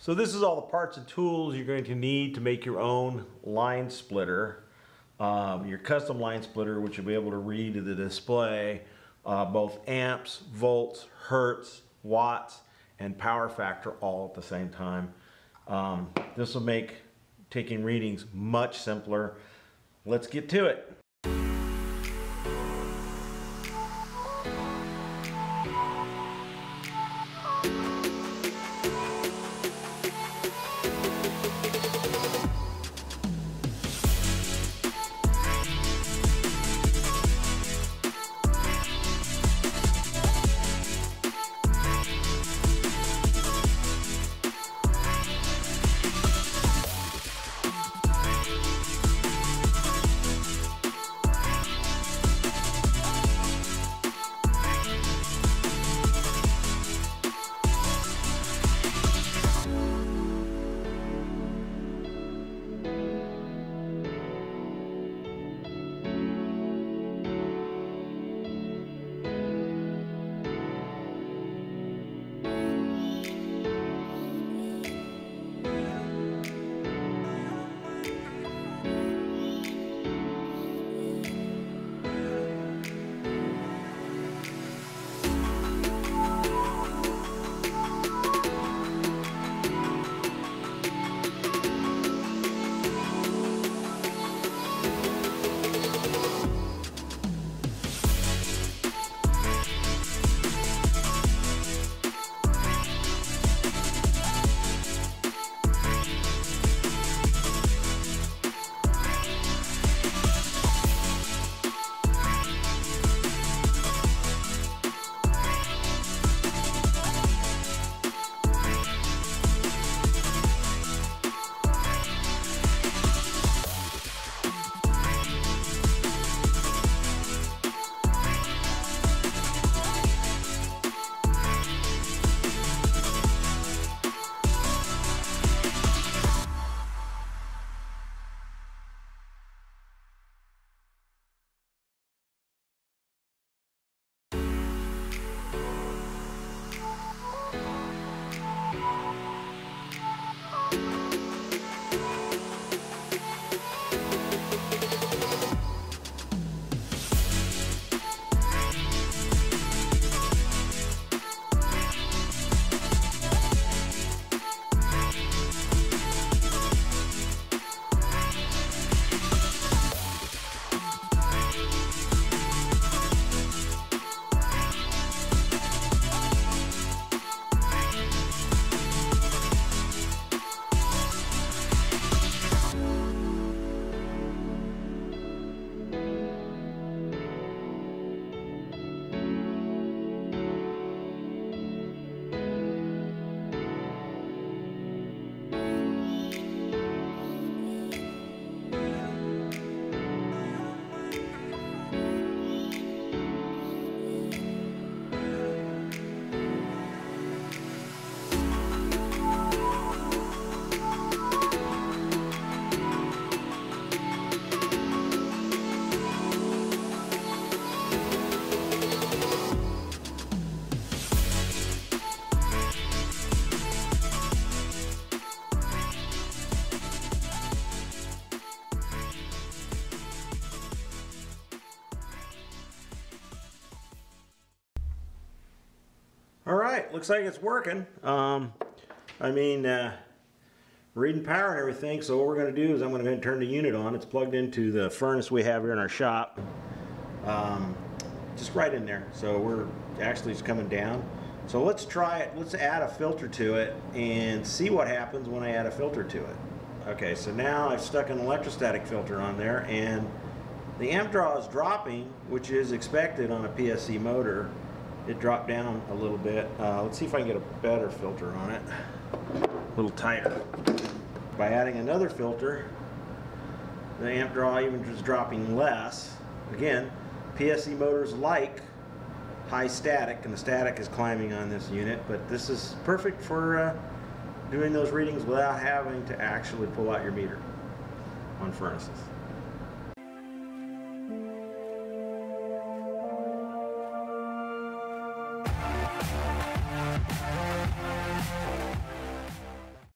So this is all the parts and tools you're going to need to make your own line splitter. Um, your custom line splitter, which you'll be able to read to the display, uh, both amps, volts, hertz, watts, and power factor all at the same time. Um, this will make taking readings much simpler. Let's get to it. Right, looks like it's working. Um, I mean, uh, reading power and everything, so what we're going to do is I'm going to turn the unit on. It's plugged into the furnace we have here in our shop. Um, just right in there. So we're actually just coming down. So let's try it. Let's add a filter to it and see what happens when I add a filter to it. Okay, so now I've stuck an electrostatic filter on there and the amp draw is dropping, which is expected on a PSC motor it dropped down a little bit. Uh, let's see if I can get a better filter on it. A little tighter. By adding another filter, the amp draw even is dropping less. Again, PSC motors like high static, and the static is climbing on this unit, but this is perfect for uh, doing those readings without having to actually pull out your meter on furnaces.